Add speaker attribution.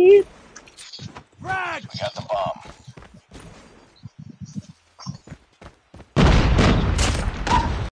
Speaker 1: please.
Speaker 2: We got them